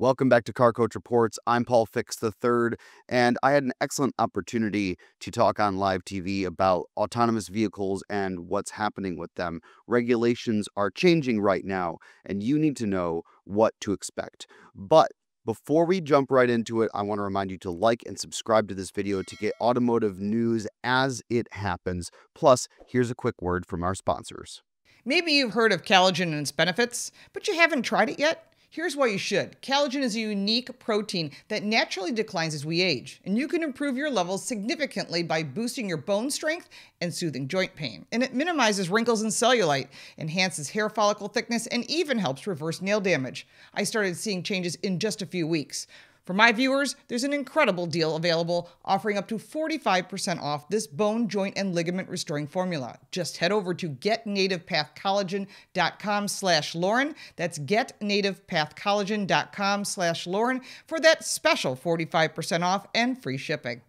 Welcome back to Car Coach Reports. I'm Paul Fix III, and I had an excellent opportunity to talk on live TV about autonomous vehicles and what's happening with them. Regulations are changing right now, and you need to know what to expect. But before we jump right into it, I want to remind you to like and subscribe to this video to get automotive news as it happens. Plus, here's a quick word from our sponsors. Maybe you've heard of collagen and its benefits, but you haven't tried it yet. Here's why you should. Collagen is a unique protein that naturally declines as we age, and you can improve your levels significantly by boosting your bone strength and soothing joint pain. And it minimizes wrinkles and cellulite, enhances hair follicle thickness, and even helps reverse nail damage. I started seeing changes in just a few weeks. For my viewers, there's an incredible deal available offering up to 45% off this bone, joint, and ligament restoring formula. Just head over to getnativepathcollagen.com slash Lauren. That's getnativepathcollagen.com slash Lauren for that special 45% off and free shipping.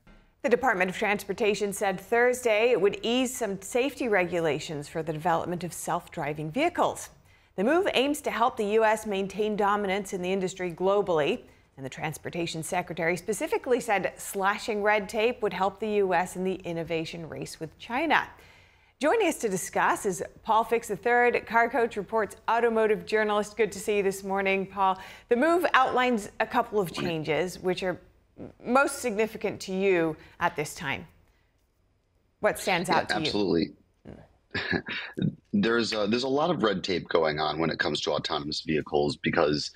The Department of Transportation said Thursday it would ease some safety regulations for the development of self-driving vehicles. The move aims to help the U.S. maintain dominance in the industry globally. And the Transportation Secretary specifically said slashing red tape would help the U.S. in the innovation race with China. Joining us to discuss is Paul Fix III, Car Coach Reports automotive journalist. Good to see you this morning, Paul. The move outlines a couple of changes, which are most significant to you at this time. What stands out yeah, to absolutely. you? Absolutely. there's a, there's a lot of red tape going on when it comes to autonomous vehicles because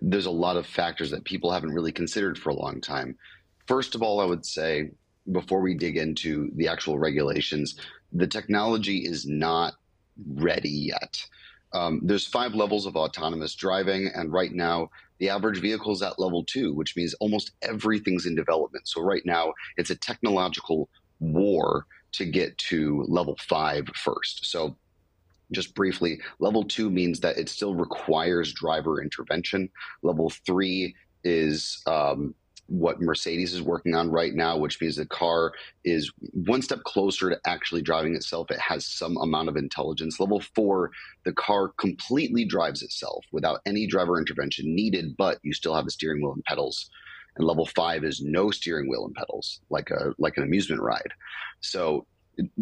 there's a lot of factors that people haven't really considered for a long time. First of all, I would say before we dig into the actual regulations, the technology is not ready yet. Um, there's five levels of autonomous driving, and right now the average vehicle is at level two, which means almost everything's in development. So right now it's a technological war to get to level five first. So just briefly, level two means that it still requires driver intervention. Level three is um, what Mercedes is working on right now, which means the car is one step closer to actually driving itself. It has some amount of intelligence. Level four, the car completely drives itself without any driver intervention needed, but you still have a steering wheel and pedals. And level five is no steering wheel and pedals, like a like an amusement ride. So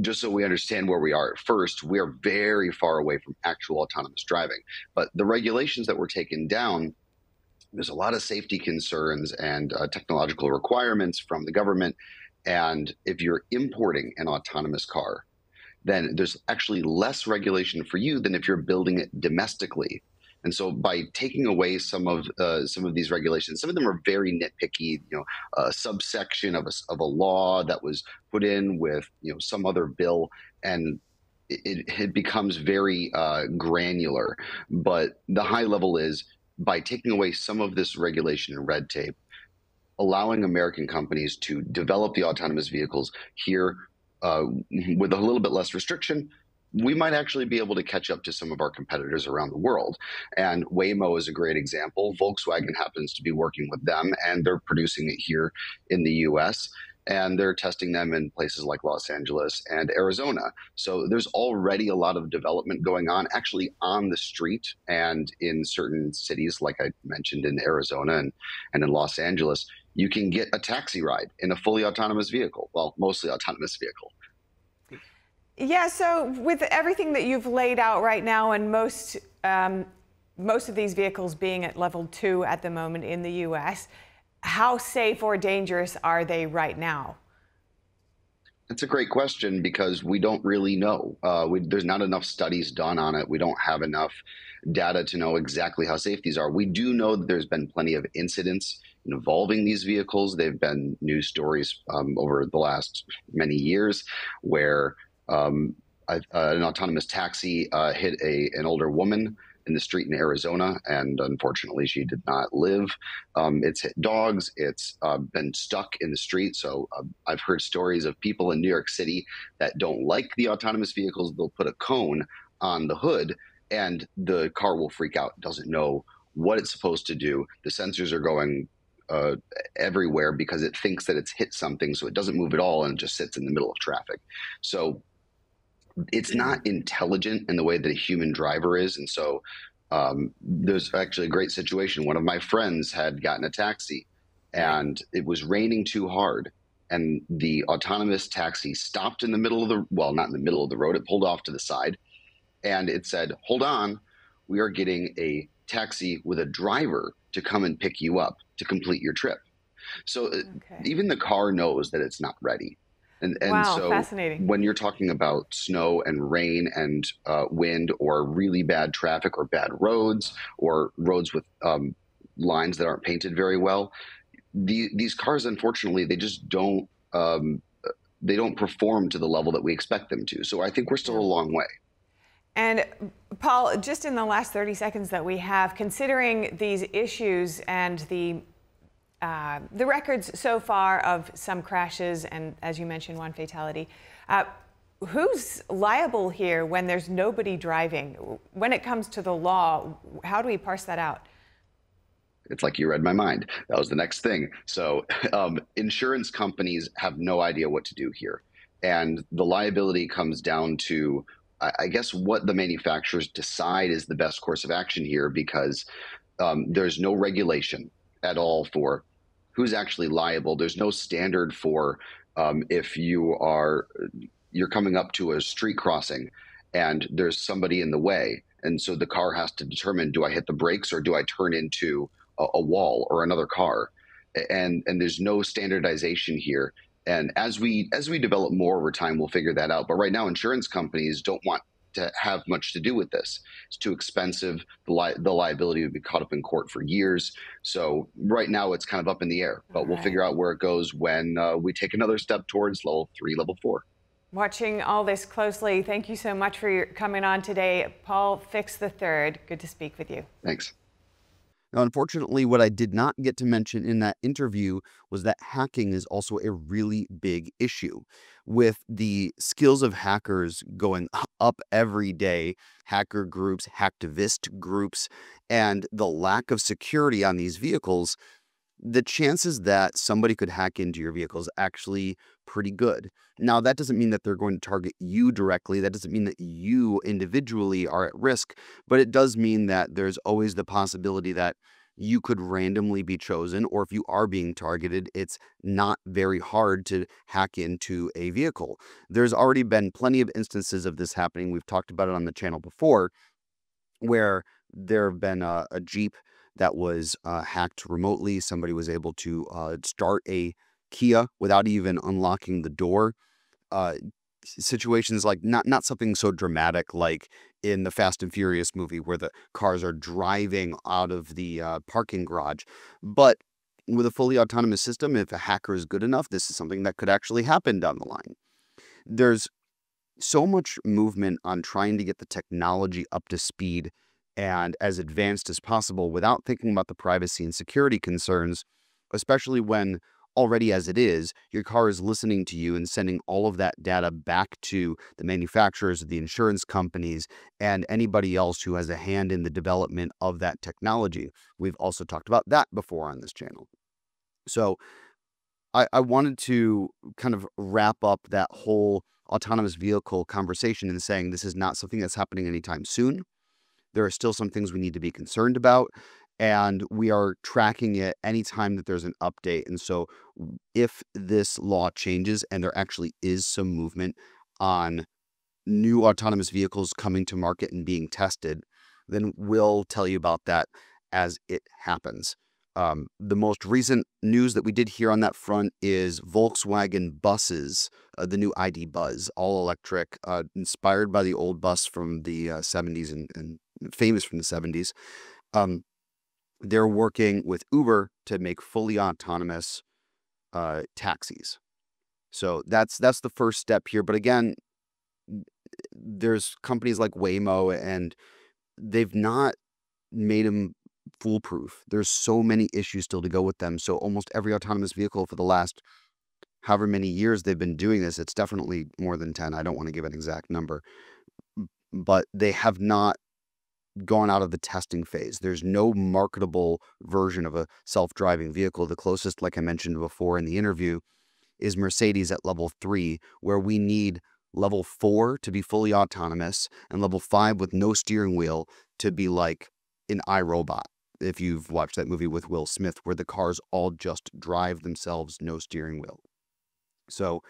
just so we understand where we are at first, we are very far away from actual autonomous driving. But the regulations that were taken down, there's a lot of safety concerns and uh, technological requirements from the government. And if you're importing an autonomous car, then there's actually less regulation for you than if you're building it domestically and so by taking away some of uh, some of these regulations, some of them are very nitpicky. You know, a subsection of a, of a law that was put in with you know some other bill, and it, it becomes very uh, granular. But the high level is by taking away some of this regulation and red tape, allowing American companies to develop the autonomous vehicles here uh, with a little bit less restriction, we might actually be able to catch up to some of our competitors around the world. And Waymo is a great example. Volkswagen happens to be working with them, and they're producing it here in the US. And they're testing them in places like Los Angeles and Arizona. So there's already a lot of development going on actually on the street and in certain cities, like I mentioned in Arizona and, and in Los Angeles. You can get a taxi ride in a fully autonomous vehicle, well, mostly autonomous vehicle. Yeah, so with everything that you've laid out right now and most, um, most of these vehicles being at level two at the moment in the US, how safe or dangerous are they right now? That's a great question because we don't really know. Uh, we, there's not enough studies done on it. We don't have enough data to know exactly how safe these are. We do know that there's been plenty of incidents involving these vehicles. They've been news stories um, over the last many years where um, uh, an autonomous taxi uh, hit a an older woman in the street in Arizona, and unfortunately, she did not live. Um, it's hit dogs. It's uh, been stuck in the street. So uh, I've heard stories of people in New York City that don't like the autonomous vehicles. They'll put a cone on the hood, and the car will freak out. Doesn't know what it's supposed to do. The sensors are going uh, everywhere because it thinks that it's hit something, so it doesn't move at all and just sits in the middle of traffic. So it's not intelligent in the way that a human driver is, and so Um, there's actually a great situation. One of my friends had gotten a taxi and it was raining too hard. And the autonomous taxi stopped in the middle of the, well, not in the middle of the road, it pulled off to the side. And it said, hold on, we are getting a taxi with a driver to come and pick you up to complete your trip. So uh, okay. even the car knows that it's not ready. And, and wow, so fascinating. when you're talking about snow and rain and uh, wind or really bad traffic or bad roads or roads with um, lines that aren't painted very well, the, these cars, unfortunately, they just don't um, they don't perform to the level that we expect them to. So I think we're still a long way. And Paul, just in the last 30 seconds that we have, considering these issues and the uh, the records so far of some crashes and, as you mentioned, one fatality. Uh, who's liable here when there's nobody driving? When it comes to the law, how do we parse that out? It's like you read my mind. That was the next thing. So, um, insurance companies have no idea what to do here. And the liability comes down to, I guess, what the manufacturers decide is the best course of action here because um, there's no regulation at all for who's actually liable. There's no standard for um, if you are you're coming up to a street crossing and there's somebody in the way, and so the car has to determine: do I hit the brakes or do I turn into a, a wall or another car? And and there's no standardization here. And as we as we develop more over time, we'll figure that out. But right now, insurance companies don't want to have much to do with this. It's too expensive. The, li- the liability would be caught up in court for years. So right now it's kind of up in the air, but we'll figure out where it goes when uh, we take another step towards level three, level four. Watching all this closely. Thank you so much for your, coming on today. Paul Fix the Third. Good to speak with you. Thanks. Now, unfortunately, what I did not get to mention in that interview was that hacking is also a really big issue. With the skills of hackers going up every day, hacker groups, hacktivist groups, and the lack of security on these vehicles, the chances that somebody could hack into your vehicle is actually pretty good. Now, that doesn't mean that they're going to target you directly. That doesn't mean that you individually are at risk, but it does mean that there's always the possibility that you could randomly be chosen, or if you are being targeted, it's not very hard to hack into a vehicle. There's already been plenty of instances of this happening. We've talked about it on the channel before, where there have been a, a Jeep that was uh, hacked remotely. Somebody was able to uh, start a Kia without even unlocking the door. Uh, situations like not not something so dramatic like in the Fast and Furious movie where the cars are driving out of the uh, parking garage, but with a fully autonomous system, if a hacker is good enough, this is something that could actually happen down the line. There's so much movement on trying to get the technology up to speed and as advanced as possible without thinking about the privacy and security concerns, especially when already as it is, your car is listening to you and sending all of that data back to the manufacturers, the insurance companies, and anybody else who has a hand in the development of that technology. We've also talked about that before on this channel. So I, I wanted to kind of wrap up that whole autonomous vehicle conversation in saying this is not something that's happening anytime soon. There are still some things we need to be concerned about, and we are tracking it anytime that there's an update. And so, if this law changes and there actually is some movement on new autonomous vehicles coming to market and being tested, then we'll tell you about that as it happens. Um, the most recent news that we did hear on that front is Volkswagen buses, uh, the new ID Buzz, all electric, uh, inspired by the old bus from the uh, 70s and, and famous from the 70s. Um, they're working with Uber to make fully autonomous uh, taxis. So that's that's the first step here. But again, there's companies like Waymo, and they've not made them foolproof. There's so many issues still to go with them. So almost every autonomous vehicle for the last however many years they've been doing this, it's definitely more than 10. I don't want to give an exact number, but they have not gone out of the testing phase. There's no marketable version of a self driving vehicle. The closest, like I mentioned before in the interview, is Mercedes at level three, where we need level four to be fully autonomous and level five with no steering wheel to be like in iRobot. If you've watched that movie with Will Smith, where the cars all just drive themselves, no steering wheel. So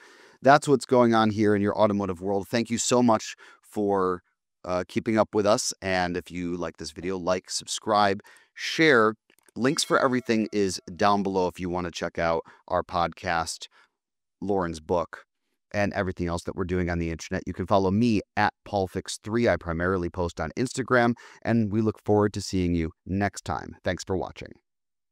that's what's going on here in your automotive world. Thank you so much for uh, keeping up with us. And if you like this video, like, subscribe, share. Links for everything is down below if you want to check out our podcast, Lauren's book, and everything else that we're doing on the internet. You can follow me at PaulFix3. I primarily post on Instagram, and we look forward to seeing you next time. Thanks for watching.